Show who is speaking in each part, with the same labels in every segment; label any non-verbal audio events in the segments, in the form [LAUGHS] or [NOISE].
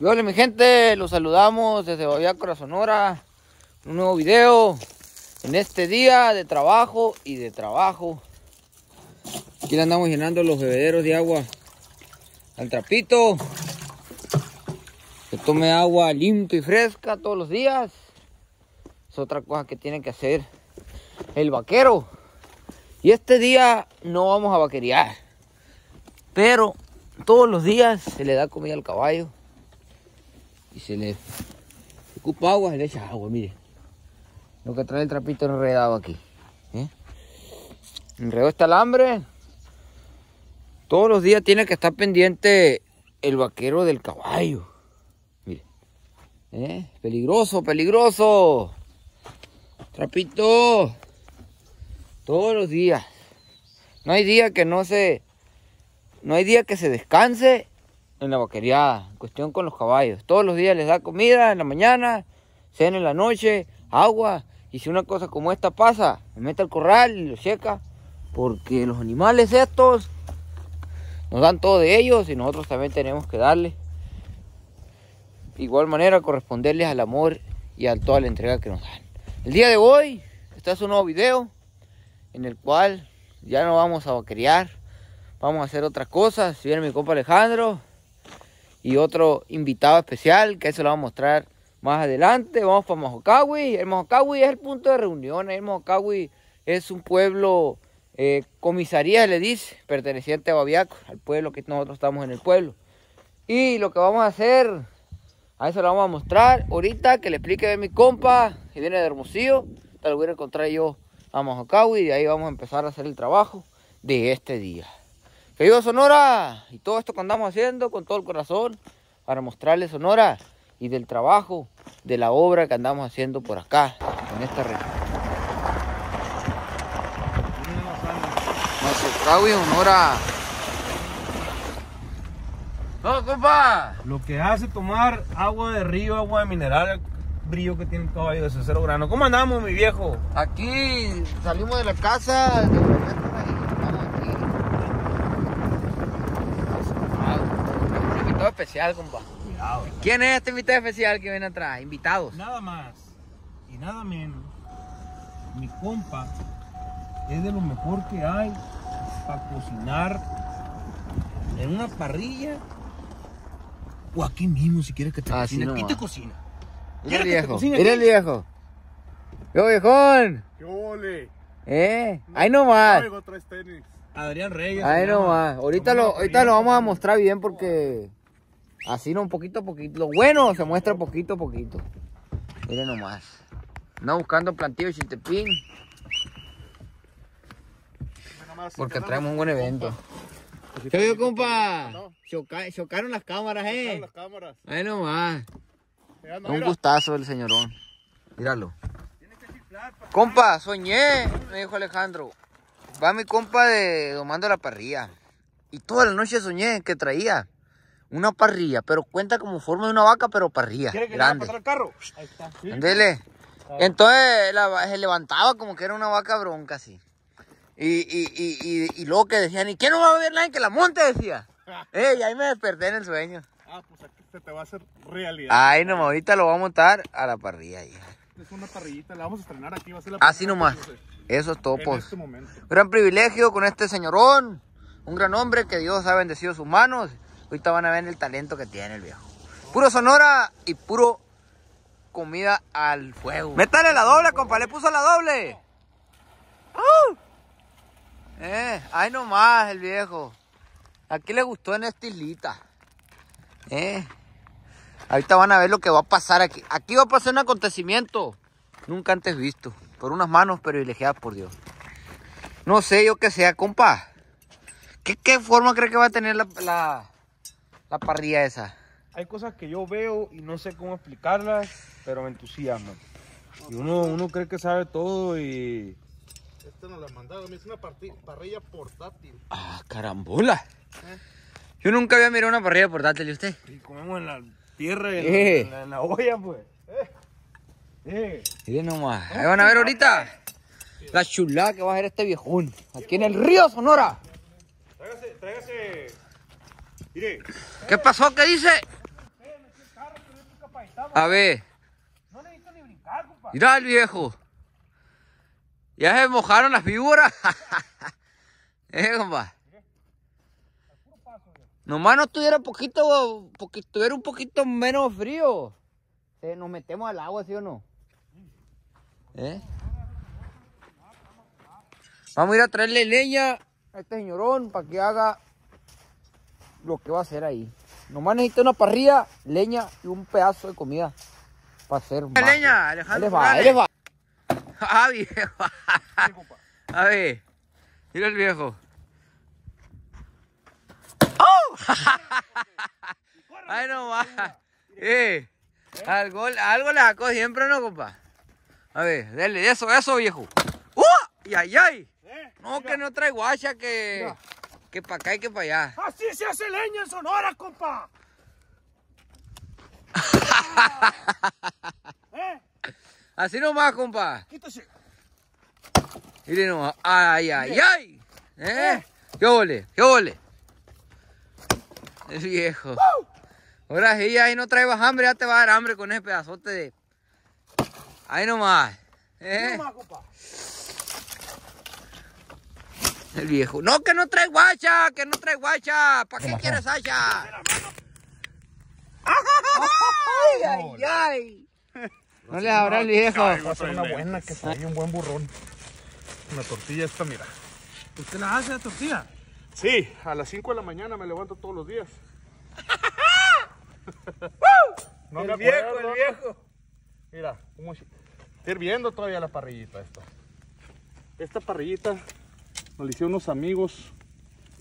Speaker 1: Hola mi gente, los saludamos desde Baviácora, Sonora. Un nuevo video en este día de trabajo y de trabajo. Aquí le andamos llenando los bebederos de agua al trapito. Que tome agua limpia y fresca todos los días. Es otra cosa que tiene que hacer el vaquero. Y este día no vamos a vaquerear. Pero todos los días se le da comida al caballo y se le ocupa agua, se le echa agua, mire. Lo que trae el trapito enredado aquí. ¿eh? Enredó este alambre. Todos los días tiene que estar pendiente el vaquero del caballo. Mire. ¿eh? Peligroso, peligroso. Trapito. Todos los días. No hay día que no se... No hay día que se descanse en la vaquería, cuestión con los caballos. Todos los días les da comida en la mañana, cena en la noche, agua. Y si una cosa como esta pasa, me mete al corral y lo checa. Porque los animales estos nos dan todo de ellos y nosotros también tenemos que darle. Igual manera corresponderles al amor y a toda la entrega que nos dan. El día de hoy, este es un nuevo video en el cual ya no vamos a vaquerear. Vamos a hacer otras cosas. Si viene mi compa Alejandro, y otro invitado especial que eso lo vamos a mostrar más adelante. Vamos para Mojocawi. El Mojocawi es el punto de reunión. El Mojocawi es un pueblo, eh, comisaría le dice, perteneciente a Babiaco, al pueblo que nosotros estamos en el pueblo. Y lo que vamos a hacer, a eso lo vamos a mostrar ahorita, que le explique a mi compa, que viene de Hermosillo. Te lo voy a encontrar yo a Mojocawi y de ahí vamos a empezar a hacer el trabajo de este día. Que viva Sonora y todo esto que andamos haciendo con todo el corazón para mostrarles Sonora y del trabajo, de la obra que andamos haciendo por acá, en esta región. Mazucawi, Sonora. ¡No, compa!
Speaker 2: Lo que hace tomar agua de río, agua de mineral, brillo que tiene el caballo de cero grano. ¿Cómo andamos, mi viejo?
Speaker 1: Aquí salimos de la casa, de invitado especial, compa.
Speaker 2: Cuidado.
Speaker 1: ¿Quién es este invitado especial que viene atrás? Invitados.
Speaker 2: Nada más y nada menos. Mi compa es de lo mejor que hay para cocinar en una parrilla o aquí mismo si quieres que te
Speaker 1: Ah,
Speaker 2: cocine.
Speaker 1: sí,
Speaker 2: aquí
Speaker 1: no
Speaker 2: te cocina.
Speaker 1: Mira el
Speaker 2: ¿Quieres que te
Speaker 1: viejo. Mira el viejo. Yo viejón.
Speaker 3: ¿Qué ole?
Speaker 1: Eh, ahí nomás.
Speaker 3: Traigo tres tenis.
Speaker 2: Adrián Reyes.
Speaker 1: Ahí nomás. Ahorita lo, ahorita lo vamos a mostrar bien porque así no, un poquito a poquito. Lo bueno se muestra poquito a poquito. Miren nomás. No buscando plantillo de
Speaker 3: más,
Speaker 1: porque traemos un buen evento. ¿Qué vio, compa? Choca- chocaron las cámaras, eh.
Speaker 3: las cámaras.
Speaker 1: Ahí nomás. Un gustazo el señorón. Míralo. Compa, soñé, me dijo Alejandro. Va mi compa de domando la parrilla. Y toda la noche soñé que traía una parrilla, pero cuenta como forma de una vaca, pero parrilla.
Speaker 2: ¿Quiere que le haga
Speaker 1: grande.
Speaker 2: pasar el carro? Ahí está. ¿sí?
Speaker 1: Entonces la- se levantaba como que era una vaca bronca así. Y, y, y, y, y luego que decían, ¿y quién no va a ver nadie que la monte? Decía. [LAUGHS] Eh, y ahí me desperté en el sueño.
Speaker 3: Ah, pues aquí se te va a hacer realidad.
Speaker 1: Ay, nomás, ahorita lo vamos a montar a la parrilla.
Speaker 3: Es una parrillita, la vamos a estrenar aquí. Va a ser la
Speaker 1: Así nomás. Eso es todo, pues.
Speaker 3: este.
Speaker 1: Gran privilegio con este señorón. Un gran hombre que Dios ha bendecido sus manos. Ahorita van a ver el talento que tiene el viejo. Puro Sonora y puro comida al fuego. Métale la doble, compa. Le puso la doble. ¡Uh! Eh, ahí nomás el viejo. Aquí le gustó en esta islita. Eh. Ahorita van a ver lo que va a pasar aquí. Aquí va a pasar un acontecimiento nunca antes visto. Por unas manos privilegiadas por Dios. No sé yo qué sea, compa. ¿Qué, qué forma cree que va a tener la, la, la parrilla esa?
Speaker 2: Hay cosas que yo veo y no sé cómo explicarlas, pero me entusiasman. Y uno, uno cree que sabe todo y...
Speaker 3: Esta nos la mandaron. Es una parrilla portátil.
Speaker 1: Ah, carambola. Yo nunca había mirado una parrilla portátil, ¿y usted?
Speaker 2: y comemos en la tierra y en,
Speaker 1: Eh.
Speaker 2: la, en la- en la olla, pues. Eh. Eh.
Speaker 1: Miren nomás. Ahí van a ver ahorita la chulada que va a hacer este viejón. Aquí en el río Sonora.
Speaker 2: Tráigase, tráigase. Mire,
Speaker 1: ¿Qué pasó? ¿Qué dice? A ver.
Speaker 2: No necesito ni brincar, compa.
Speaker 1: Mira el viejo. Ya se mojaron las figuras. [LAUGHS] eh, compa. Nomás no estuviera poquito, porque estuviera un poquito menos frío. Eh, nos metemos al agua, ¿sí o no? ¿Eh? Vamos a ir a traerle leña a este señorón para que haga lo que va a hacer ahí. Nomás necesita una parrilla, leña y un pedazo de comida para hacer. leña, Alejandro. Les va, les va. [LAUGHS] Ah, viejo. [LAUGHS] A ver, mira el viejo. ¡Oh! Ay, no va. Eh, algo, algo le sacó siempre, ¿no, compa? A ver, dale, eso, eso, viejo. ¡Uh! ¡Y ay, ay! No, que no trae guacha, que... Que para acá y que para allá.
Speaker 2: Así se hace leña en Sonora, compa. [LAUGHS] ¿Eh?
Speaker 1: Así nomás, compa.
Speaker 2: Quítese.
Speaker 1: Mire nomás. Ay, ay, ay. ¿Eh? ¿Qué ole? ¿Qué ole? El viejo. Ahora sí, ahí no traes hambre, ya te va a dar hambre con ese pedazote de... Ahí nomás. ¿Eh?
Speaker 2: Toma, compa.
Speaker 1: El viejo. No, que no trae guacha, que no trae guacha. ¿Para qué quieres hacha? Ay, ay, ay. No le habrá el viejo.
Speaker 3: Va a ser una buena que hay un buen burrón. Una tortilla esta, mira.
Speaker 2: ¿Usted la hace la tortilla?
Speaker 3: Sí, a las 5 de la mañana me levanto todos los días. [LAUGHS] No me
Speaker 2: el viejo,
Speaker 3: acuerdo.
Speaker 2: el viejo.
Speaker 3: Mira, cómo es- está hirviendo todavía la parrillita esta. Esta parrillita nos la hicieron unos amigos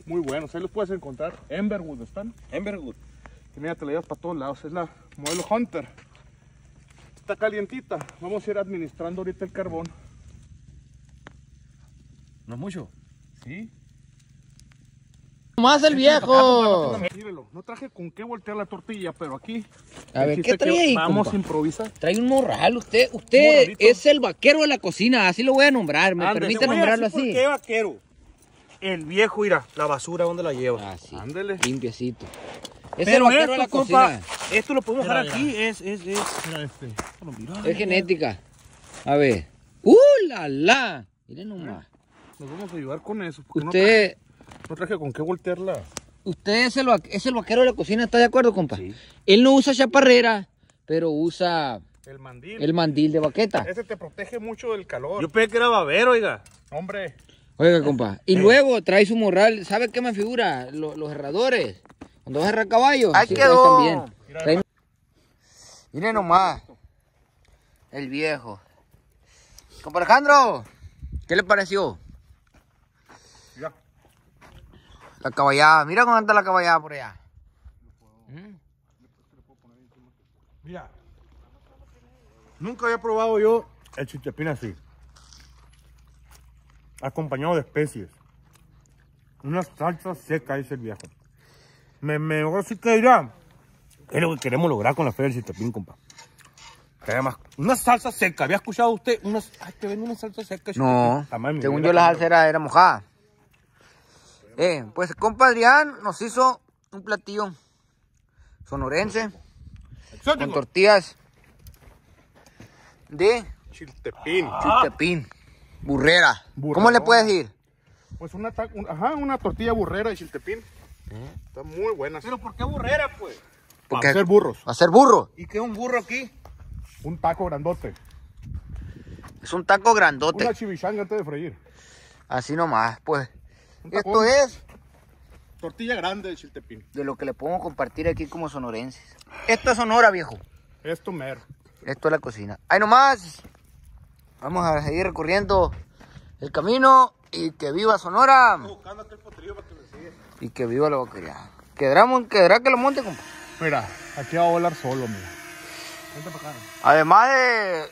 Speaker 3: muy buenos. Ahí los puedes encontrar. Emberwood están.
Speaker 2: Emberwood.
Speaker 3: Y mira, te la llevas para todos lados. Es la modelo Hunter. Está calientita. Vamos a ir administrando ahorita el carbón.
Speaker 2: No es mucho.
Speaker 3: Sí.
Speaker 1: Más el viejo.
Speaker 3: Mírelo, no traje con qué voltear la tortilla, pero aquí.
Speaker 1: A ver, ¿qué trae ahí,
Speaker 3: Vamos a improvisar.
Speaker 1: Trae un morral, usted, usted
Speaker 3: Morralito.
Speaker 1: es el vaquero de la cocina, así lo voy a nombrar, me permite nombrarlo
Speaker 2: ¿Por
Speaker 1: así.
Speaker 2: qué vaquero? El viejo, mira, la basura, ¿dónde la lleva?
Speaker 1: Ah, sí.
Speaker 3: Ándele.
Speaker 1: Limpiecito. Es el
Speaker 2: Pero
Speaker 1: vaquero
Speaker 2: esto,
Speaker 1: de la
Speaker 2: compa,
Speaker 1: cocina.
Speaker 2: esto lo podemos dejar aquí, es, es, es.
Speaker 3: Mira este.
Speaker 1: Es genética. A ver. ¡Uh, la, la! Miren nomás.
Speaker 3: Nos vamos a ayudar con eso.
Speaker 1: Usted,
Speaker 3: traje- No traje con qué voltearla.
Speaker 1: usted es el, es el vaquero de la cocina, ¿está de acuerdo, compa? Él no usa chaparrera, pero usa
Speaker 3: El mandil.
Speaker 1: el mandil de baqueta.
Speaker 3: Ese te protege mucho del calor.
Speaker 2: Yo pensé que era babero, oiga.
Speaker 3: Hombre.
Speaker 1: Oiga, compa. Y luego trae su morral. ¿Sabe qué me figura? Lo- los herradores. Cuando vas a herrar caballos.
Speaker 2: Ahí quedó.
Speaker 1: también. Trae- Miren nomás. El viejo. Compa Alejandro, ¿qué le pareció?
Speaker 3: Mira.
Speaker 1: La caballada. Mira cómo anda la caballada por allá. ¿Mm?
Speaker 4: Mira, nunca había probado yo el chiltepín así. Acompañado de especies. Una salsa seca, dice el viejo. Me, me ahora sí que dirá. Es lo que queremos lograr con la feria del chiltepín, compa. Que además, una salsa seca. ¿Había escuchado usted? Una, ay, te venden una salsa seca.
Speaker 1: No, según yo la salsa era, era mojada. Eh, pues compa Adrián nos hizo un platillo sonorense con tortillas de
Speaker 3: Chiltepín.
Speaker 1: chiltepín, burrera. ¿Cómo le puedes decir?
Speaker 3: Pues una, ta- un- ajá, una tortilla burrera de chiltepín. Está muy buena.
Speaker 2: Pero ¿por qué burrera, pues?
Speaker 3: Para
Speaker 1: Porque
Speaker 3: hacer burros.
Speaker 1: ser burro.
Speaker 2: ¿Y qué es un burro aquí?
Speaker 3: Un taco grandote.
Speaker 1: Es un taco grandote.
Speaker 3: Una chimichanga antes de freír.
Speaker 1: Así nomás, pues. Esto es
Speaker 3: Tortilla grande de chiltepín.
Speaker 1: de lo que le podemos compartir aquí como sonorenses. Esto es Sonora, viejo.
Speaker 3: Esto mero.
Speaker 1: Esto es la cocina. Ahí nomás. Vamos a seguir recorriendo el camino y que viva Sonora.
Speaker 2: Buscando aquel potrillo para que me siga.
Speaker 1: Y que viva la vaquería. ¿Quedará, quedará que lo monte, compa?
Speaker 3: Mira, aquí va a volar solo, mira. Vente para acá.
Speaker 1: Además de,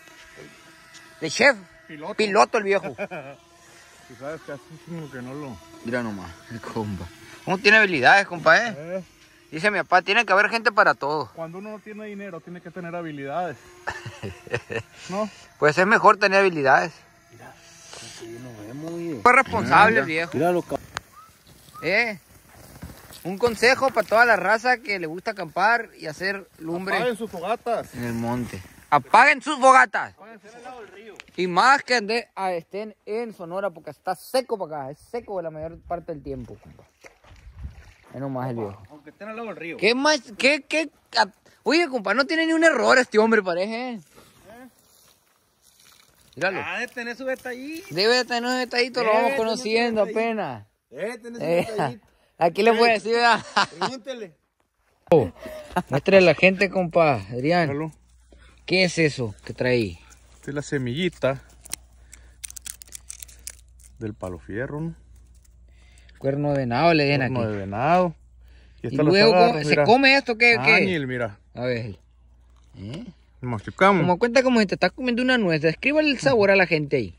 Speaker 1: de chef,
Speaker 3: Piloto.
Speaker 1: piloto el viejo. [LAUGHS]
Speaker 3: Y sabes que así como que no lo...
Speaker 1: Mira nomás, el compa. ¿Cómo tiene habilidades, compa, eh?
Speaker 3: Eh,
Speaker 1: Dice mi papá, tiene que haber gente para todo. [LAUGHS]
Speaker 3: cuando uno no tiene dinero, tiene que tener habilidades. [LAUGHS] ¿No?
Speaker 1: Pues es mejor tener habilidades. Fue responsable viejo.
Speaker 2: Míralo, cabrón.
Speaker 1: ¿Eh? Un consejo para toda la raza que le gusta acampar y hacer lumbre
Speaker 3: Apaguen sus fogatas.
Speaker 1: en el monte. Apaguen sus fogatas. Y más que ande- ah, estén en Sonora porque está seco para acá. Es seco la mayor parte del tiempo, compa. Es nomás el viejo.
Speaker 2: Aunque estén al lado del río.
Speaker 1: ¿Qué más? ¿Qué, qué? a- Oye, compa, no tiene ni un error este hombre, parece. Míralo.
Speaker 2: Ah, de tener su detallito.
Speaker 1: Debe de tener un detallito, lo
Speaker 2: Debe
Speaker 1: vamos conociendo apenas.
Speaker 2: Eh, tener su
Speaker 1: Eh,
Speaker 2: detallito. [LAUGHS]
Speaker 1: aquí le puede decir, ¿verdad?
Speaker 2: Pregúntele. [LAUGHS]
Speaker 1: Muestre a la gente, compa. Adrián,
Speaker 3: Míralo.
Speaker 1: ¿qué es eso que trae ahí?
Speaker 3: Esta es la semillita del palo fierro, ¿no?
Speaker 1: Cuerno de venado le den
Speaker 3: Cuerno
Speaker 1: aquí.
Speaker 3: de venado. Y
Speaker 1: Y
Speaker 3: los
Speaker 1: luego, ¿cómo-
Speaker 3: agarras,
Speaker 1: ¿se
Speaker 3: mira.
Speaker 1: come esto? ¿Qué? qué?
Speaker 3: Áñil, mira.
Speaker 1: A ver. ¿Eh?
Speaker 3: Masticamos.
Speaker 1: Como cuenta como si te estás comiendo una nuez. Descríbale el sabor a la gente ahí.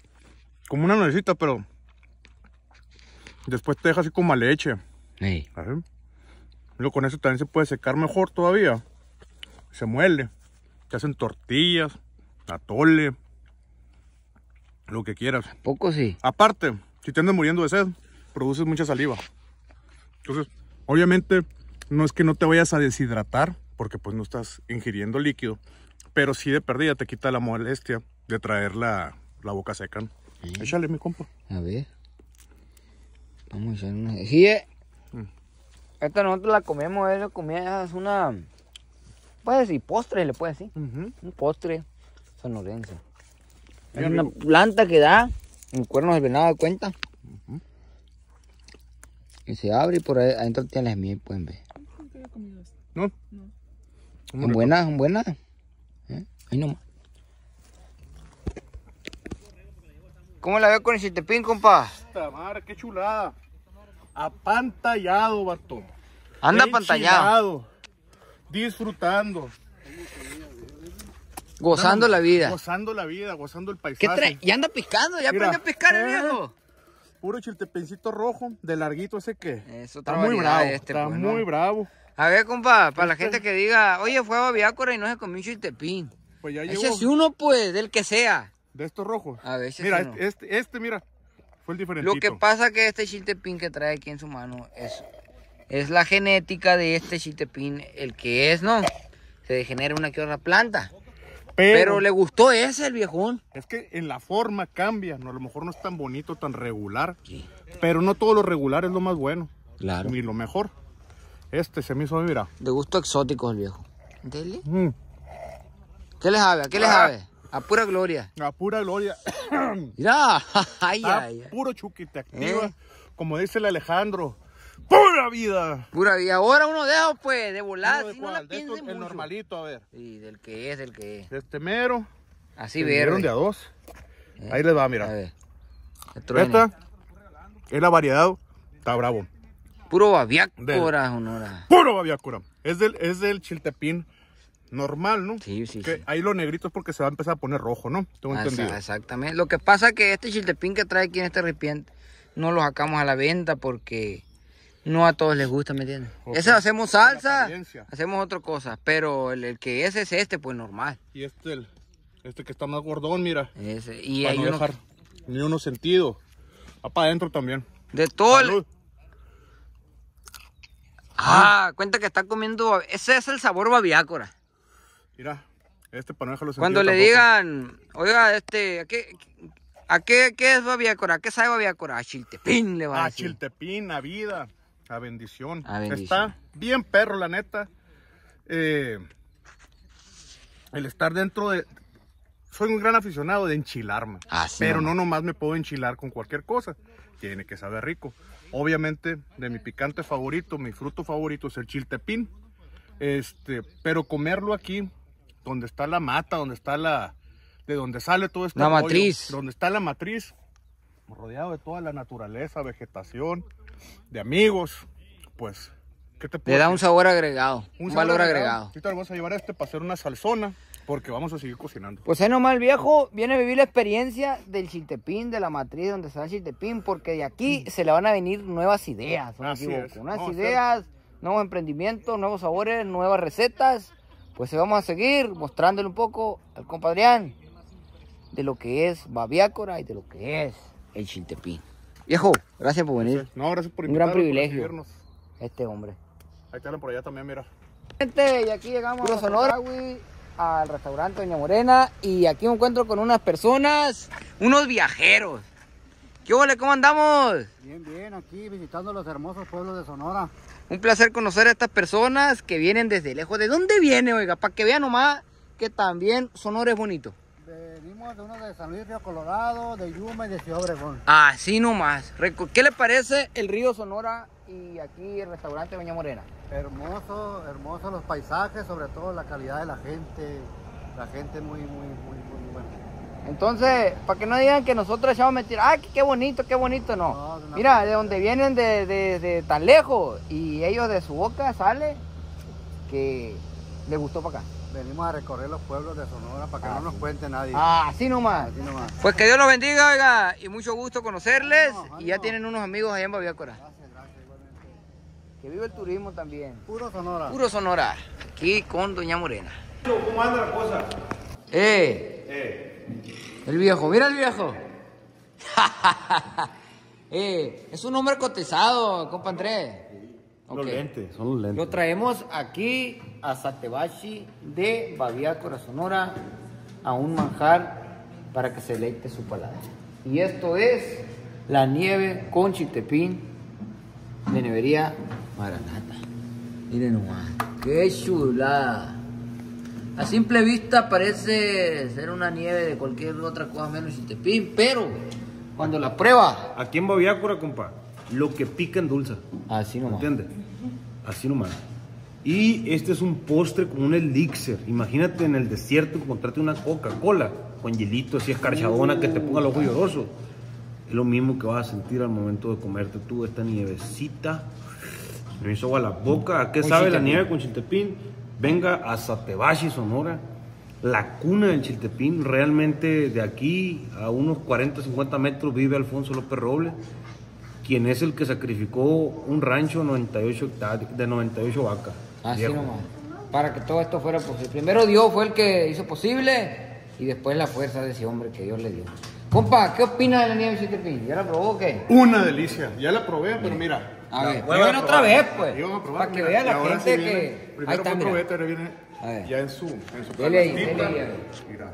Speaker 3: Como una nuecita, pero después te deja así como a leche. Ajá. Luego con eso también se puede secar mejor todavía. Se muele. Te hacen tortillas, atole, lo que quieras.
Speaker 1: Poco sí.
Speaker 3: Aparte, si te andas muriendo de sed, produces mucha saliva. Entonces, obviamente, no es que no te vayas a deshidratar, porque pues no estás ingiriendo líquido, pero sí de perdida te quita la molestia de traer la, la boca seca. ¿no? Échale, mi compa.
Speaker 1: A ver. Vamos a echar una. Sí, eh.
Speaker 3: Mm.
Speaker 1: Esta nosotros la comemos, es, comida, es una. Puede decir postre, le puede decir. Un postre sonorense. Es una planta que da en cuernos del venado de cuenta. Y se abre y por ahí adentro tiene las miel, pueden ver.
Speaker 3: ¿No?
Speaker 1: Son buenas, son buenas. ¿Eh? Ahí nomás. ¿Cómo la veo con el chiltepín, compa?
Speaker 3: Esta madre, qué chulada. Apantallado, vato.
Speaker 1: Anda pantallado,
Speaker 3: Enchilado, Disfrutando.
Speaker 1: gozando la vida.
Speaker 3: Gozando la vida, gozando el
Speaker 1: ¿Qué
Speaker 3: paisaje.
Speaker 1: trae? Y anda pescando, ya
Speaker 3: Mira.
Speaker 1: aprendió a pescar el
Speaker 3: Eh.
Speaker 1: viejo.
Speaker 3: Puro chiltepencito rojo, de larguito ese que.
Speaker 1: Es otra
Speaker 3: está muy bravo.
Speaker 1: este,
Speaker 3: está
Speaker 1: pues, ¿no?
Speaker 3: muy bravo.
Speaker 1: A ver, compa, para la gente que diga, oye, fue a Babiácora y no se comió un chiltepín.
Speaker 3: Pues ya
Speaker 1: Ese es uno, pues, del que sea.
Speaker 3: de estos rojos.
Speaker 1: A ver,
Speaker 3: Mira,
Speaker 1: es uno.
Speaker 3: este, este, este, mira, fue el diferentito.
Speaker 1: Lo que pasa que este chiltepín que trae aquí en su mano es, es la genética de este chiltepín, el que es, ¿no? Se degenera una que otra planta.
Speaker 3: Pero,
Speaker 1: Pero le gustó ese, el viejón.
Speaker 3: es que en la forma cambia, no, a lo mejor no es tan bonito, tan regular,
Speaker 1: Sí.
Speaker 3: pero no todo lo regular es lo más bueno,
Speaker 1: Claro.
Speaker 3: ni lo mejor. Este se me hizo, mira.
Speaker 1: De gusto exótico el viejo. Dele.
Speaker 3: mm,
Speaker 1: ¿Qué le sabe? ¿A qué le
Speaker 3: Ah.
Speaker 1: sabe? A pura gloria.
Speaker 3: a pura gloria. [COUGHS]
Speaker 1: Mira, [LAUGHS] ay, ay, ay.
Speaker 3: puro chuki, te activa.
Speaker 1: Eh.
Speaker 3: Como dice el Alejandro, pura vida.
Speaker 1: Pura vida. Ahora uno deja, pues, de volar.
Speaker 3: ¿De
Speaker 1: Si no la?
Speaker 3: De estos, el
Speaker 1: mucho.
Speaker 3: normalito, a ver.
Speaker 1: Sí, del que es, del que es.
Speaker 3: Este mero.
Speaker 1: Así
Speaker 3: que vinieron de
Speaker 1: verde.
Speaker 3: a dos.
Speaker 1: Eh.
Speaker 3: Ahí les va,
Speaker 1: A
Speaker 3: mira.
Speaker 1: ver. Que truene.
Speaker 3: Esta es la variedad. Está bravo.
Speaker 1: Puro babiácora, Honora.
Speaker 3: Puro babiácora. Es del, es del chiltepín normal, ¿no?
Speaker 1: Sí, sí,
Speaker 3: Que
Speaker 1: sí.
Speaker 3: ahí lo negrito es porque se va a empezar a poner rojo, ¿no? Tengo
Speaker 1: Ah,
Speaker 3: entendido.
Speaker 1: exa- Exactamente. Lo que pasa es que este chiltepín que trae aquí en este recipiente no lo sacamos a la venta porque no a todos les gusta, ¿me entiendes? Ese hacemos salsa, hacemos otra cosa, pero el, el que es es este, pues normal.
Speaker 3: Y este, el- este que está más gordón, mira.
Speaker 1: Ese. Y
Speaker 3: para
Speaker 1: hay
Speaker 3: no
Speaker 1: uno
Speaker 3: dejar ni uno sentido. Va para adentro también.
Speaker 1: de todo el-. Ah, cuenta que está comiendo. Ese es el sabor babiácora.
Speaker 3: Mira, este para no dejarlo sentido
Speaker 1: Cuando le
Speaker 3: tampoco.
Speaker 1: digan, oiga, este, ¿a qué, a qué, qué es babiácora? ¿A qué sabe babiácora? A chiltepín le va a
Speaker 3: A
Speaker 1: decir.
Speaker 3: chiltepín, a vida, a bendición.
Speaker 1: A bendición.
Speaker 3: Está bien perro, la neta. Eh, el estar dentro de... Soy un gran aficionado de enchilarme.
Speaker 1: Ah,
Speaker 3: pero no nomás me puedo enchilar con cualquier cosa. Tiene que saber rico. Obviamente, de mi picante favorito, mi fruto favorito es el chiltepín. Este, pero comerlo aquí, donde está la mata, donde está la... De donde sale todo este
Speaker 1: La
Speaker 3: rollo,
Speaker 1: matriz.
Speaker 3: Donde está la matriz, rodeado de toda la naturaleza, vegetación, de amigos, pues, ¿qué te
Speaker 1: Le
Speaker 3: puedo
Speaker 1: da un sabor agregado, un,
Speaker 3: sabor
Speaker 1: valor agregado.
Speaker 3: Ahorita le vamos a llevar este para hacer una salsona, porque vamos a seguir cocinando.
Speaker 1: Pues ahí nomás el viejo viene a vivir la experiencia del chiltepín, de la matriz donde se da el chiltepín, porque de aquí se le van a venir nuevas ideas, no
Speaker 3: Mm. Así es.
Speaker 1: Nuevas ideas, nuevos emprendimientos, nuevos sabores, nuevas recetas. Pues vamos a seguir mostrándole un poco al compadrián de lo que es babiácora y de lo que es el chiltepín. Viejo, gracias por venir.
Speaker 3: No, gracias por
Speaker 1: Un gran privilegio. este hombre.
Speaker 3: Ahí te por allá también, mira.
Speaker 1: Gente, y aquí llegamos a Sonora, al restaurante Doña Morena y aquí me encuentro con unas personas, unos viajeros. ¿Qué ole? ¿Cómo andamos?
Speaker 5: Bien, bien, aquí visitando los hermosos pueblos de Sonora.
Speaker 1: Un placer conocer a estas personas que vienen desde lejos. ¿De dónde viene, oiga? Para que vean nomás que también Sonora es bonito.
Speaker 5: Venimos de uno de San Luis Río Colorado, de Yuma y de Ciudad Obregón.
Speaker 1: Así nomás. ¿Qué le parece el río Sonora y aquí el restaurante Doña Morena?
Speaker 5: Hermoso, hermoso los paisajes, sobre todo la calidad de la gente. La gente muy, muy, muy, muy buena.
Speaker 1: Entonces, para que no digan que nosotros echamos mentiras, ay, qué bonito, qué bonito, no.
Speaker 5: No,
Speaker 1: Mira, de donde vienen de, de- de tan lejos y ellos de su boca sale que les gustó para acá.
Speaker 5: Venimos a recorrer los pueblos de Sonora para que no nos cuente nadie.
Speaker 1: Ah, así nomás.
Speaker 5: Así nomás.
Speaker 1: Pues que Dios los bendiga, oiga, y mucho gusto conocerles.
Speaker 5: Ánimo,
Speaker 1: Y ya tienen unos amigos allá en Baviácora.
Speaker 5: Gracias, gracias, igualmente.
Speaker 1: Que vive el turismo también.
Speaker 5: Puro Sonora.
Speaker 1: Puro Sonora, aquí con Doña Morena.
Speaker 2: ¿Cómo anda la cosa?
Speaker 1: Eh, el viejo, mira el viejo. [LAUGHS] eh, es un hombre cotizado, compa Andrés.
Speaker 4: Los lentes, son los lentes.
Speaker 1: Lo traemos aquí a Satebashi de Baviácora, Sonora, a un manjar para que se deleite su paladar. Y esto es la nieve con chiltepín de nevería Maranata. Miren nomás, qué chulada. A simple vista parece ser una nieve de cualquier otra cosa menos chiltepín, pero cuando la prueba,
Speaker 4: Aquí en Baviácora, compa, lo que pica endulza.
Speaker 1: así nomás.
Speaker 4: ¿Entiendes? Así nomás. Y este es un postre como un elixir. Imagínate en el desierto encontrarte una Coca-Cola con hielito así escarchadona que te ponga el ojo lloroso. Es lo mismo que vas a sentir al momento de comerte tú esta nievecita. Me hizo agua la boca. ¿A qué
Speaker 1: Con
Speaker 4: sabe la nieve con chiltepín? Venga a Satebashi, Sonora. La cuna del chiltepín. Realmente de aquí a unos 40, 50 metros vive Alfonso López Robles quien es el que sacrificó un rancho 98 hectáreas, de 98 vacas.
Speaker 1: Así
Speaker 4: viejo.
Speaker 1: nomás. Para que todo esto fuera posible. Primero Dios fue el que hizo posible y después la fuerza de ese hombre que Dios le dio. Compa, ¿qué opina de la nieve de Chiltepín? ¿Ya la probó o qué?
Speaker 3: Una delicia. Ya la probé, pero mira.
Speaker 1: A ver, prueben otra vez, pues. Para que
Speaker 3: mira,
Speaker 1: vea la
Speaker 3: ahora
Speaker 1: gente
Speaker 3: sí viene-
Speaker 1: que.
Speaker 3: Primero
Speaker 1: Ahí está,
Speaker 3: probete, ahora viene
Speaker 1: A ver.
Speaker 3: ya en su, en su
Speaker 1: Dele ahí, dele ahí.
Speaker 3: Mira.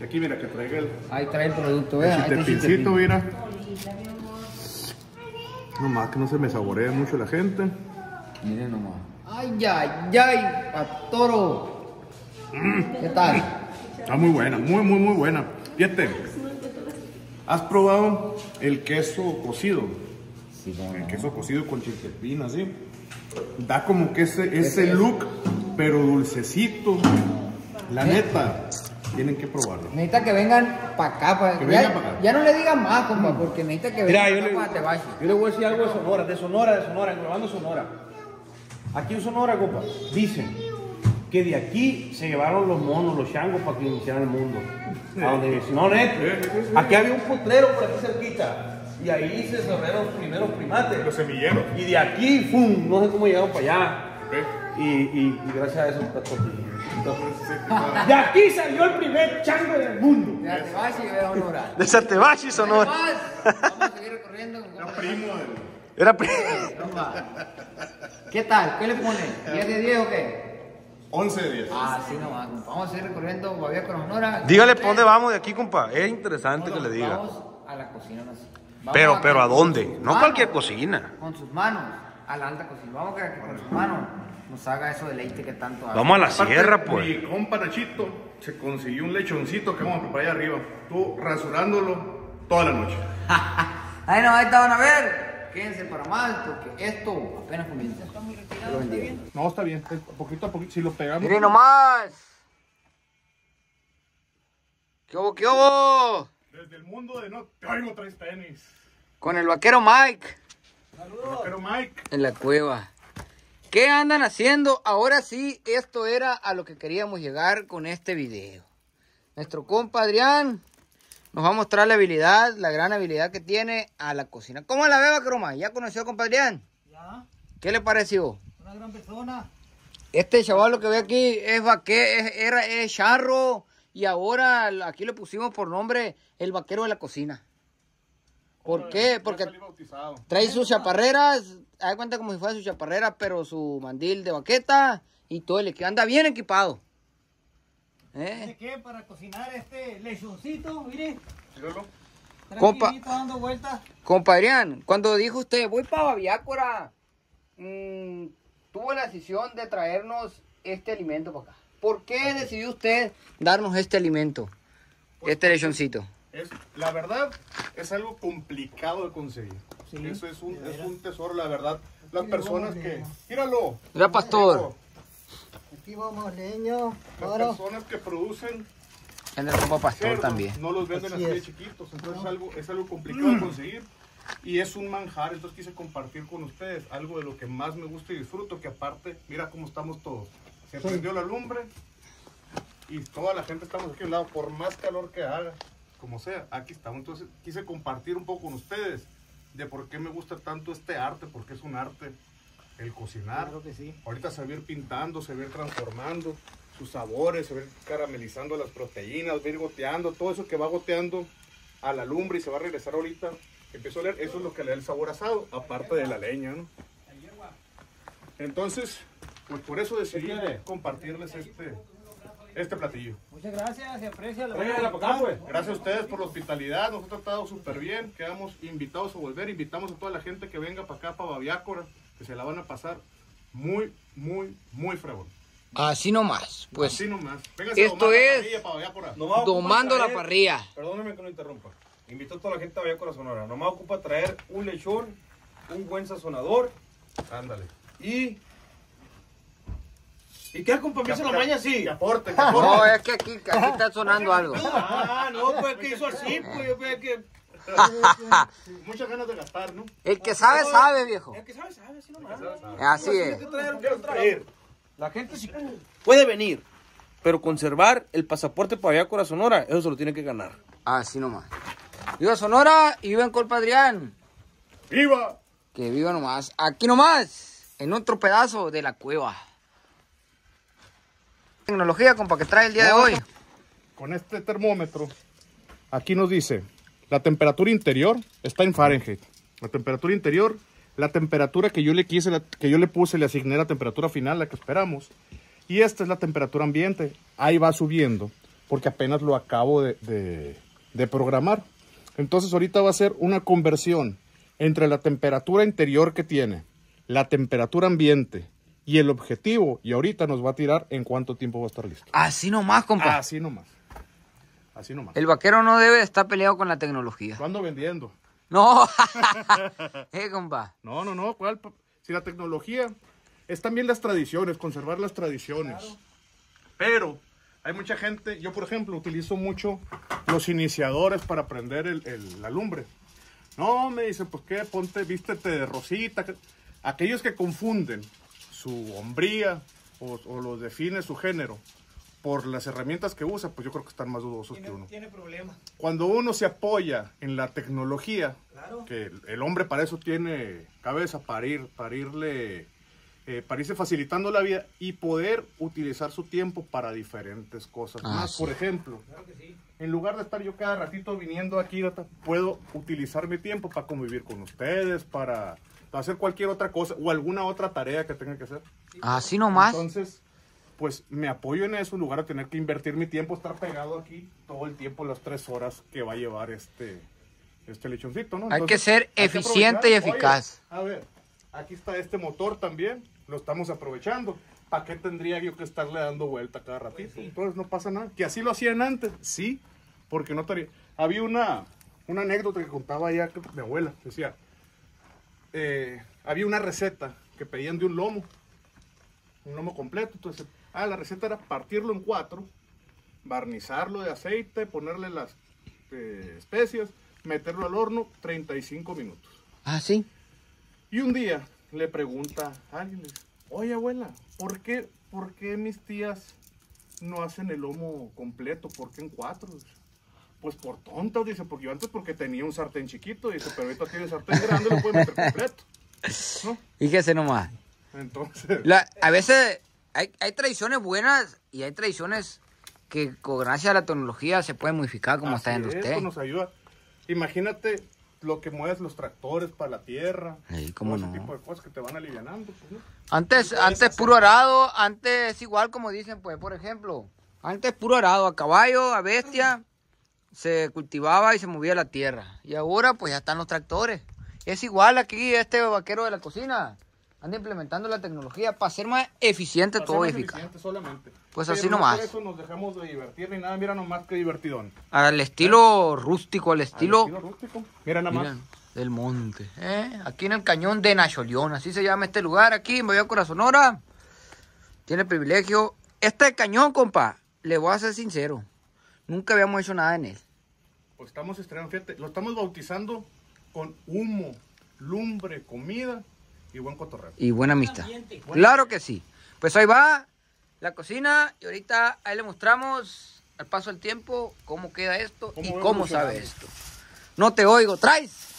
Speaker 3: Y aquí mira que traiga el,
Speaker 1: Ahí trae el producto, vea. El
Speaker 3: chiltepincito,
Speaker 1: chiltepín.
Speaker 3: mira. Nomás que no se me saboree mucho la gente.
Speaker 1: Miren nomás. Ay, ay, ay, a toro. ¿Qué tal?
Speaker 3: Está muy buena, muy, muy, muy buena. Fíjate, ¿has probado el queso cocido?
Speaker 1: Sí, cómo
Speaker 3: El
Speaker 1: no.
Speaker 3: queso cocido con chiltepín, así. Da como que ese, ese look, pero dulcecito. La neta, tienen que probarlo.
Speaker 1: Necesita que vengan para acá. pa-
Speaker 3: Que
Speaker 1: ya,
Speaker 3: vengan pa' acá.
Speaker 1: ya no le digan más, compa, porque necesita que
Speaker 4: Mira,
Speaker 1: vengan
Speaker 4: yo le,
Speaker 1: para Tebashi.
Speaker 4: yo le voy a decir algo de Sonora, de Sonora, de Sonora, englobando Sonora. Aquí en Sonora, compa, dicen que de aquí se llevaron los monos, los changos para que iniciaran el mundo. A donde, no, net, aquí había un potrero por aquí cerquita. Y ahí se desarrollaron los primeros primates.
Speaker 3: Los semilleros.
Speaker 4: Y de aquí, ¡fum! No sé cómo llegaron para allá. Y, y, y gracias a eso está todo bien. De aquí salió el primer chango del mundo.
Speaker 1: De Tebashi, vea, honora.
Speaker 4: De Satebashi,
Speaker 1: Más, vamos a seguir recorriendo.
Speaker 3: Primo del...
Speaker 4: Era pri-
Speaker 1: ¿Qué tal? ¿Qué le pone? ¿10 de 10 o qué?
Speaker 3: 11 de 10.
Speaker 1: Ah, sí, nomás. Vamos a seguir recorriendo Baviera con Honora.
Speaker 4: Dígale para dónde vamos de aquí, compa. Es interesante
Speaker 1: No,
Speaker 4: que
Speaker 1: no,
Speaker 4: le diga.
Speaker 1: Vamos a la cocina. no. Vamos
Speaker 4: Pero,
Speaker 1: a-
Speaker 4: pero ¿a dónde? No
Speaker 1: manos,
Speaker 4: cualquier cocina.
Speaker 1: Con sus manos, a la alta cocina. Vamos a que con sus manos nos haga eso deleite que tanto hace.
Speaker 4: Vamos a la
Speaker 3: Aparte,
Speaker 4: sierra, pues.
Speaker 3: Mi compa Nachito se consiguió un lechoncito que vamos a preparar allá arriba. Tú rasurándolo toda la noche. [LAUGHS]
Speaker 1: Ahí no, ahí está, van a ver. Quédense para más porque esto apenas comienza. Dios lo bendiga.
Speaker 3: No, está bien. es Poquito a poquito, si lo pegamos.
Speaker 1: Miren nomás. ¿Qué hubo, qué hubo?
Speaker 3: Desde el mundo de no te oigo traes tenis.
Speaker 1: Con el vaquero Mike
Speaker 3: Pero Mike,
Speaker 1: en la cueva. ¿Qué andan haciendo? Ahora sí, esto era a lo que queríamos llegar con este video. Nuestro compa Adrián nos va a mostrar la habilidad, la gran habilidad que tiene a la cocina. ¿Cómo la ve, vaquero Mike? ¿Ya conoció a compa Adrián?
Speaker 5: Ya,
Speaker 1: ¿Qué le pareció?
Speaker 5: una gran persona.
Speaker 1: Este chaval lo que ve aquí es vaque, es, era, es charro y ahora aquí le pusimos por nombre el vaquero de la cocina. ¿Por qué? Porque trae sus chaparreras, da cuenta como si fuera su chaparrera, pero su mandil de baqueta y todo el que anda bien equipado. ¿Eh?
Speaker 6: qué? Para cocinar este lechoncito, mire.
Speaker 3: Míralo.
Speaker 1: Compa.
Speaker 6: dando vueltas.
Speaker 1: Compadrián, cuando dijo usted, voy para Baviácora, mm, tuvo la decisión de traernos este alimento para acá. ¿Por qué decidió usted darnos este alimento? Este lechoncito.
Speaker 3: Es, la verdad, es algo complicado de conseguir. Eso es un, es un tesoro, la verdad. Las personas que... Míralo.
Speaker 1: Mira, pastor.
Speaker 6: Aquí vamos, leño.
Speaker 3: Las
Speaker 6: Oro.
Speaker 3: personas que producen
Speaker 1: En el pastor
Speaker 3: cerdos
Speaker 1: también.
Speaker 3: no los venden
Speaker 6: Así
Speaker 3: así de
Speaker 6: es.
Speaker 3: chiquitos. Entonces es algo, es algo complicado de conseguir. Y es un manjar. Entonces quise compartir con ustedes algo de lo que más me gusta y disfruto. Que aparte, mira cómo estamos todos. Se prendió la lumbre y toda la gente estamos aquí a un lado. Por más calor que haga, como sea, aquí estamos. Entonces quise compartir un poco con ustedes de por qué me gusta tanto este arte. Porque es un arte el cocinar.
Speaker 6: Claro que sí.
Speaker 3: Ahorita se va a ir pintando, se va a ir transformando sus sabores, se va a ir caramelizando las proteínas, va a ir goteando, todo eso que va goteando a la lumbre y se va a regresar ahorita. Empiezo a leer, eso es lo que le da el sabor asado, aparte de la leña, ¿no? Entonces, pues por eso decidí compartirles este, este platillo.
Speaker 6: Muchas gracias, se aprecia la
Speaker 4: Tráigala para acá, pues.
Speaker 3: Gracias a ustedes por la hospitalidad, nos ha tratado súper bien, quedamos invitados a volver, invitamos a toda la gente que venga para acá, para Baviácora, que se la van a pasar muy, muy, muy fregón.
Speaker 1: Así nomás. Pues
Speaker 3: Así nomás. Véngase a
Speaker 1: esto
Speaker 3: domar la
Speaker 1: es-
Speaker 3: parrilla para Baviácora.
Speaker 4: Nomás
Speaker 1: domando la parrilla.
Speaker 4: Perdóneme que no interrumpa. Invito a toda la gente a Valladolid Sonora. Nomás ocupa traer un lechón, un buen sazonador
Speaker 3: Ándale.
Speaker 4: y. ¿Y qué? ¿Me hizo la maña así?
Speaker 3: Que aporte, que [LAUGHS] aporte.
Speaker 1: No, es que aquí, aquí está sonando algo.
Speaker 4: Ah, no, pues que hizo así, pues yo pensé que. [LAUGHS]
Speaker 3: Muchas ganas de gastar, ¿no?
Speaker 1: El que sabe, sabe, viejo.
Speaker 4: Es que sabe, sabe, así nomás.
Speaker 1: Así es.
Speaker 4: La gente sí puede venir, pero conservar el pasaporte para Valladolid Sonora, eso se lo tiene que ganar.
Speaker 1: Así nomás. Viva Sonora y viva en Colpa Adrián.
Speaker 3: ¡Viva!
Speaker 1: Que viva nomás. Aquí nomás. En otro pedazo de la cueva. Tecnología, compa, que trae el día de hoy.
Speaker 3: Con este termómetro, aquí nos dice, la temperatura interior está en Fahrenheit. La temperatura interior, la temperatura que yo le quise, la- que yo le puse, le asigné la temperatura final, la que esperamos. Y esta es la temperatura ambiente. Ahí va subiendo, porque apenas lo acabo de, de- de programar. Entonces ahorita va a ser una conversión entre la temperatura interior que tiene, la temperatura ambiente y el objetivo. Y ahorita nos va a tirar en cuánto tiempo va a estar listo.
Speaker 1: Así nomás, compa.
Speaker 3: Así nomás. Así nomás.
Speaker 1: El vaquero no debe estar peleado con la tecnología.
Speaker 3: Lo ando vendiendo.
Speaker 1: No. [LAUGHS] [LAUGHS] eh, compa.
Speaker 3: No, no, no. ¿cuál? Si la tecnología es también las tradiciones, conservar las tradiciones. Pero hay mucha gente, yo por ejemplo utilizo mucho los iniciadores para prender el- el- la lumbre. No, me dicen, pues qué, ponte, vístete de rosita. que- Aquellos que confunden su hombría o, o los define su género por las herramientas que usa, pues yo creo que están más dudosos que uno.
Speaker 6: Tiene problemas.
Speaker 3: Cuando uno se apoya en la tecnología,
Speaker 6: Claro.
Speaker 3: que el, el hombre para eso tiene cabeza, para ir, para irle, eh, para irse facilitando la vida y poder utilizar su tiempo para diferentes cosas
Speaker 1: Ah,
Speaker 3: más.
Speaker 1: sí.
Speaker 3: Por ejemplo, en lugar de estar yo cada ratito viniendo aquí, puedo utilizar mi tiempo para convivir con ustedes, para, para hacer cualquier otra cosa o alguna otra tarea que tenga que hacer.
Speaker 1: Así nomás.
Speaker 3: Entonces, pues me apoyo en eso en lugar de tener que invertir mi tiempo, estar pegado aquí todo el tiempo, las tres horas que va a llevar este, este lechoncito, ¿no?
Speaker 1: Hay que ser eficiente y
Speaker 3: aprovechar.
Speaker 1: eficaz.
Speaker 3: Oye, a ver, aquí está este motor también, lo estamos aprovechando. ¿Para qué tendría yo que estarle dando vuelta cada ratito? Entonces no pasa nada. Que así lo hacían antes, sí, porque no estaría. Había una, una anécdota que contaba ya que mi abuela, decía, eh, había una receta que pedían de un lomo, un lomo completo. Entonces, ah, la receta era partirlo en cuatro, barnizarlo de aceite, ponerle las eh, especias, meterlo al horno 35 minutos.
Speaker 1: Así.
Speaker 3: Y un día le pregunta a alguien, oye abuela, ¿por qué, ¿por qué mis tías no hacen el lomo completo? ¿Por qué en cuatro? Pues por tontas, dice, porque yo antes porque tenía un sartén chiquito, dice, pero ahorita tiene sartén grande, lo puede meter completo. ¿No?
Speaker 1: Fíjese nomás.
Speaker 3: Entonces,
Speaker 1: La- a veces hay, hay tradiciones buenas y hay tradiciones que con gracias a la tecnología se pueden modificar como está
Speaker 3: así
Speaker 1: en
Speaker 3: es,
Speaker 1: usted.
Speaker 3: eso nos ayuda. Imagínate lo que mueves los tractores para la tierra.
Speaker 1: Sí, cómo no.
Speaker 3: ese tipo de cosas que te van alivianando. Pues, ¿no?
Speaker 1: Antes, antes puro arado, antes igual como dicen, pues, por ejemplo, antes puro arado, a caballo, a bestia, se cultivaba y se movía la tierra. Y ahora, pues, ya están los tractores. Es igual aquí, este vaquero de la cocina, anda implementando la tecnología para ser más eficiente
Speaker 3: Para
Speaker 1: todo
Speaker 3: más
Speaker 1: eficaz.
Speaker 3: eficiente solamente.
Speaker 1: Pues
Speaker 3: Pero
Speaker 1: así
Speaker 3: no
Speaker 1: nomás.
Speaker 3: por eso nos dejamos de divertir ni nada, mira nomás que divertidón.
Speaker 1: Al estilo rústico, al estilo,
Speaker 3: Al estilo rústico. Mira nada más.
Speaker 1: Del monte. ¿eh? Aquí en el cañón de Nacholión, así se llama este lugar, aquí en Bahía Corazonora. Tiene privilegio. Este cañón, compa, le voy a ser sincero. Nunca habíamos hecho nada en él.
Speaker 3: Pues estamos estrenando, fíjate, lo estamos bautizando con humo, lumbre, comida y buen cotorreo.
Speaker 1: Y buena amistad. Claro que sí. Pues ahí va la cocina y ahorita ahí le mostramos al paso del tiempo cómo queda esto
Speaker 3: Cómo
Speaker 1: y cómo sabe esto. No te oigo, traes. [LAUGHS]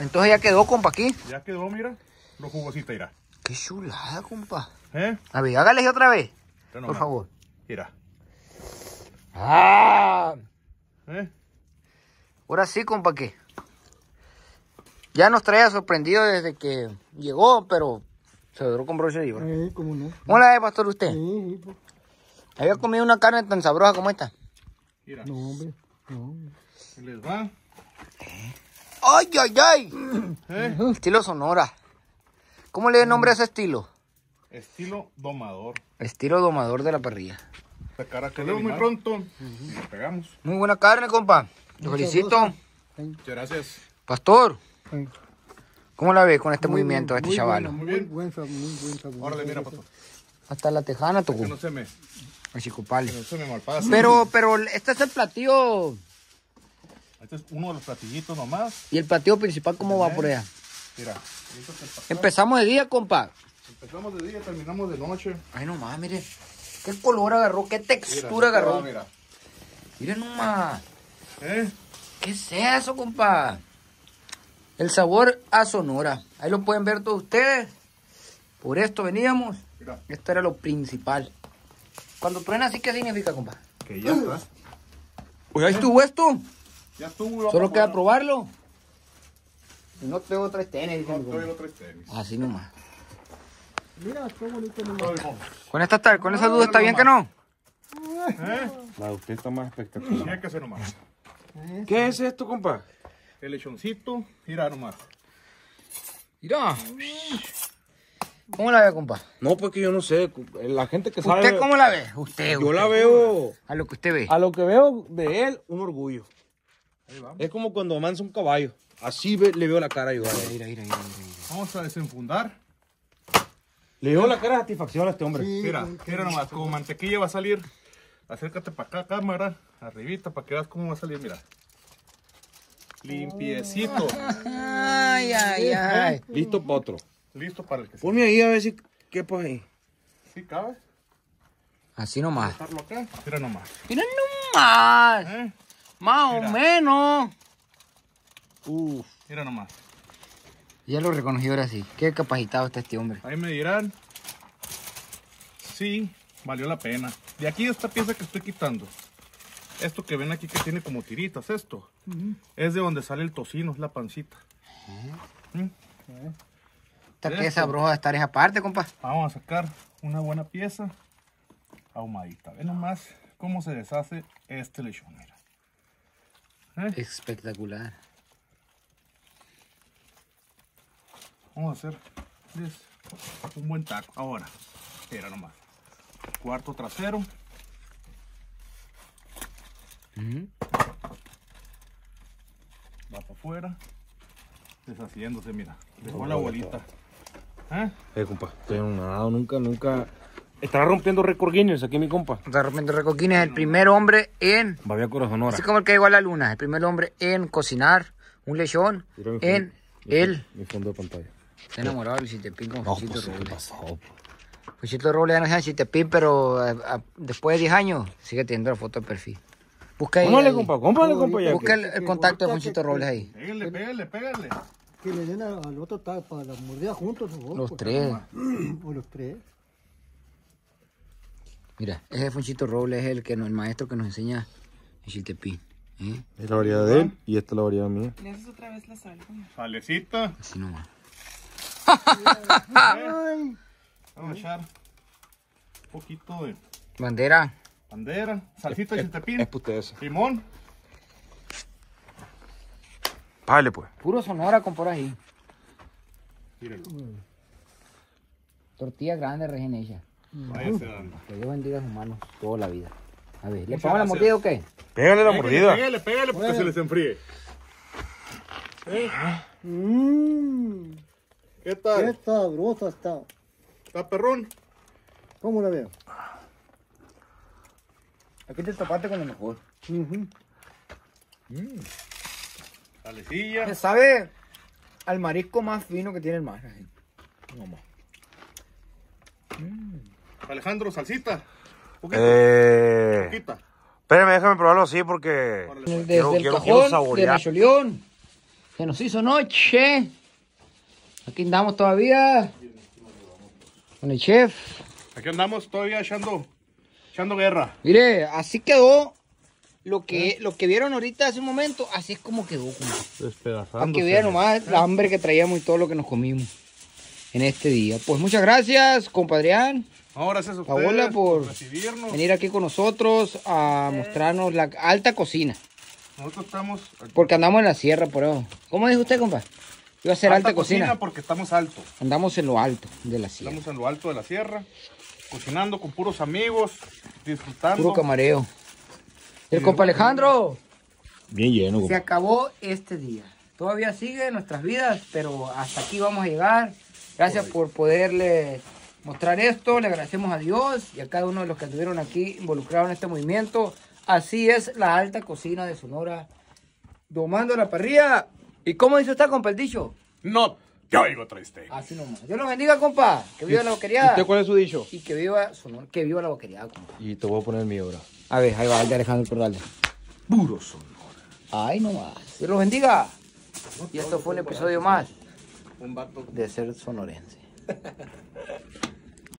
Speaker 1: Entonces ya quedó, compa, aquí.
Speaker 3: Ya quedó, mira, lo jugosita irá.
Speaker 1: Qué chulada, compa.
Speaker 3: ¿Eh?
Speaker 1: A ver, hágale otra vez, Por favor.
Speaker 3: Mira.
Speaker 1: Ah,
Speaker 3: ¿Eh?
Speaker 1: ahora sí, compa, que ya nos traía sorprendido desde que llegó, pero se duró con broche de oro.
Speaker 6: Sí, cómo no.
Speaker 1: ¿Cómo la ve, pastor, usted?
Speaker 6: Sí, sí, pues.
Speaker 1: ¿Había comido una carne tan sabrosa como esta?
Speaker 3: Mira.
Speaker 6: No, hombre. No.
Speaker 3: Les va.
Speaker 1: ¡Ay, ay, ay!
Speaker 3: ¿Eh?
Speaker 1: Estilo Sonora. ¿Cómo le da nombre a ese estilo?
Speaker 3: Estilo domador.
Speaker 1: Estilo domador de la parrilla.
Speaker 3: La cara que vemos muy pronto pegamos.
Speaker 1: Muy buena carne, compa. Lo felicito.
Speaker 3: Muchas gracias.
Speaker 1: Pastor,
Speaker 6: Sí.
Speaker 1: ¿cómo la ve con este
Speaker 6: Muy
Speaker 1: movimiento de este
Speaker 6: muy
Speaker 1: chaval?
Speaker 3: Muy bien.
Speaker 6: buen sabor, muy buen sabor.
Speaker 3: Órale, mira, pastor.
Speaker 1: Hasta la tejana tocó.
Speaker 3: Que no se me,
Speaker 1: El chicopal.
Speaker 3: que no se me malpase.
Speaker 1: Pero, pero este es el platillo.
Speaker 3: Este es uno de los platillitos nomás.
Speaker 1: ¿Y el platillo principal cómo va por allá?
Speaker 3: Mira.
Speaker 1: Empezamos de día, compa.
Speaker 3: Empezamos de día, terminamos de noche.
Speaker 1: Ay, nomás, mire. Qué color agarró, qué textura
Speaker 3: te va,
Speaker 1: agarró.
Speaker 3: Mira.
Speaker 1: Mire nomás.
Speaker 3: ¿Eh?
Speaker 1: ¿Qué es eso, compa? El sabor a Sonora. Ahí lo pueden ver todos ustedes. Por esto veníamos.
Speaker 3: Mira.
Speaker 1: Esto era lo principal. Cuando truena así, ¿qué significa, compa?
Speaker 3: Que ya está.
Speaker 1: Pues ahí estuvo esto.
Speaker 3: Ya estuvo.
Speaker 1: Solo queda
Speaker 3: probar.
Speaker 1: probarlo. No tengo tres tenis.
Speaker 3: No, no traes tenis.
Speaker 1: Así nomás.
Speaker 6: Mira, qué bonito.
Speaker 1: Con esta, tar- con esa duda está bien que no.
Speaker 3: ¿Eh?
Speaker 4: La de usted está más espectacular.
Speaker 3: Tiene que ser nomás.
Speaker 4: ¿Qué es esto, compa?
Speaker 3: El lechoncito, mira nomás.
Speaker 1: Mira. ¿Cómo la ve, compa?
Speaker 4: No, pues que yo no sé. La gente que sabe.
Speaker 1: ¿Usted cómo la ve? Usted.
Speaker 4: Yo
Speaker 1: usted.
Speaker 4: la veo.
Speaker 1: A lo que usted ve.
Speaker 4: A lo que veo de él, un orgullo. Es como cuando amansa un caballo. Así ve- le veo la cara yo.
Speaker 1: Mira, mira, mira, mira.
Speaker 3: Vamos a desenfundar.
Speaker 4: Le veo la cara de satisfacción a este hombre.
Speaker 6: Sí,
Speaker 3: Mira, mira nomás, como mantequilla va a salir. Acércate para acá, cámara, arribita, para que veas cómo va a salir, mira. Limpiecito.
Speaker 1: Ay, ay, ay.
Speaker 4: Listo para otro.
Speaker 3: Listo para el que se...
Speaker 4: Ponme ahí a ver si. ¿Qué pues ahí?
Speaker 3: ¿Sí cabe?
Speaker 1: Así nomás.
Speaker 3: Acá. Mira nomás.
Speaker 1: Mira nomás.
Speaker 3: ¿Eh?
Speaker 1: Más
Speaker 3: Mira.
Speaker 1: o menos.
Speaker 3: Uf, mira nomás.
Speaker 1: Ya lo reconocí ahora sí. Qué capacitado está este hombre.
Speaker 3: Ahí me dirán. Sí, valió la pena. De aquí esta pieza que estoy quitando. Esto que ven aquí que tiene como tiritas, esto. Es de donde sale el tocino, es la pancita. ¿Mm?
Speaker 1: Está que
Speaker 3: Esto.
Speaker 1: sabroso estar esa parte, compa.
Speaker 3: Vamos a sacar una buena pieza ahumadita. Ve nomás cómo se deshace este lechón. Mira. ¿Eh?
Speaker 1: Espectacular.
Speaker 3: Vamos a hacer un buen taco. Ahora, mira nomás. Cuarto trasero. Va para afuera. Deshaciéndose, mira. Dejó la bolita. ¿Eh?
Speaker 4: Eh, compa. Estoy nada, nunca, nunca. Estará rompiendo récord Guinness aquí mi compa.
Speaker 1: De repente Recoquín es el primer hombre en,
Speaker 4: Babia Corazonora.
Speaker 1: así como el que llegó a la luna, el primer hombre en cocinar un lechón
Speaker 4: Mira
Speaker 1: en
Speaker 4: mi
Speaker 1: el...
Speaker 4: Mi fondo de pantalla.
Speaker 1: Está enamorado del Chitepín con
Speaker 4: No,
Speaker 1: Fuchito
Speaker 4: pues, ¿qué
Speaker 1: Robles.
Speaker 4: pasó?
Speaker 1: Fuchito Robles ya no es el Chitepín, pero eh, a- después de 10 años sigue teniendo la foto de perfil. Busca ahí.
Speaker 4: Cómale, compa, cómale, compa. Ya
Speaker 1: Busca
Speaker 4: que-
Speaker 1: el, el contacto de Fuchito Robles ahí.
Speaker 3: Pégale, pégale, pégale.
Speaker 6: Que le den al otro para las mordidas juntos. ¿no?
Speaker 1: Los
Speaker 6: Pues,
Speaker 1: tres.
Speaker 6: O [CLEARS THROAT] los tres.
Speaker 1: Mira, ese Fuchito Robles es el, que nos- el maestro que nos enseña el Chiltepín.
Speaker 4: Esta es la variedad de él y esta es la variedad mía.
Speaker 7: Le haces otra vez la sal.
Speaker 3: Salecita.
Speaker 1: Así nomás.
Speaker 3: Vamos a echar un poquito de
Speaker 1: Bandera.
Speaker 3: bandera, salsita de chiltepín,
Speaker 4: Es puta esa.
Speaker 3: limón.
Speaker 4: Vale, pues.
Speaker 1: Puro Sonora con por ahí.
Speaker 3: Mírenlo.
Speaker 1: Tortilla grande recién hecha.
Speaker 3: Váyase dando.
Speaker 1: Que Dios bendiga a sus manos toda la vida. A ver, ¿le pongo la mordida o qué?
Speaker 4: Pégale la
Speaker 3: Pégale,
Speaker 4: mordida.
Speaker 3: Pégale, pégale porque se les enfríe.
Speaker 6: Mmm,
Speaker 3: ¿Qué
Speaker 6: qué
Speaker 3: tal?
Speaker 6: sabrosa está.
Speaker 3: ¿Está perrón?
Speaker 6: ¿Cómo la veo?
Speaker 1: Aquí te tapaste con lo mejor.
Speaker 6: Ujú.
Speaker 3: Salecilla.
Speaker 1: Se sabe al marisco más fino que tiene el mar. No más.
Speaker 3: Alejandro, salsita.
Speaker 4: Eh.
Speaker 3: poquita.
Speaker 4: Espérame, déjame probarlo así porque.
Speaker 1: Desde
Speaker 4: Quiero-
Speaker 1: el
Speaker 4: quiero-
Speaker 1: cajón
Speaker 4: quiero
Speaker 1: de
Speaker 4: saborear.
Speaker 1: Nacholeón. Se nos hizo noche. Aquí andamos todavía. Con el chef.
Speaker 3: Aquí andamos todavía echando, echando guerra.
Speaker 1: Mire, así quedó. Lo que, lo que vieron ahorita hace un momento, así es como quedó. Para que vean nomás la hambre que traíamos y todo lo que nos comimos en este día. Pues muchas gracias, compadreán.
Speaker 3: No, gracias a ustedes
Speaker 1: Paola, por
Speaker 3: recibirnos.
Speaker 1: venir aquí con nosotros a mostrarnos la alta cocina.
Speaker 3: Nosotros estamos
Speaker 1: Porque andamos en la sierra, por eso. ¿Cómo dijo usted, compa? Iba a ser alta, cocina.
Speaker 3: porque estamos altos.
Speaker 1: Andamos en lo alto de la sierra.
Speaker 3: Estamos en lo alto de la sierra, cocinando con puros amigos, disfrutando.
Speaker 1: Puro camareo. El compa Alejandro.
Speaker 4: Bien lleno,
Speaker 1: Se acabó este día. Todavía sigue en nuestras vidas, pero hasta aquí vamos a llegar. Gracias por poderle mostrar esto. Le agradecemos a Dios y a cada uno de los que estuvieron aquí involucrados en este movimiento. Así es la alta cocina de Sonora. Domando la parrilla. ¿Y cómo dice usted, compa, el dicho?
Speaker 3: No, yo digo triste.
Speaker 1: Así nomás. Dios los bendiga, compa. Que viva la boquería.
Speaker 4: ¿Usted cuál es su dicho?
Speaker 1: Y que viva Sonora. Que viva la boquería, compa.
Speaker 4: Y te voy a poner mi obra.
Speaker 1: A ver, ahí va el de Alejandro Corralde.
Speaker 4: Puro Sonora.
Speaker 1: Ay, no más. Dios los bendiga. Y esto fue un episodio más
Speaker 3: Un vato
Speaker 1: de ser sonorense. [LAUGHS]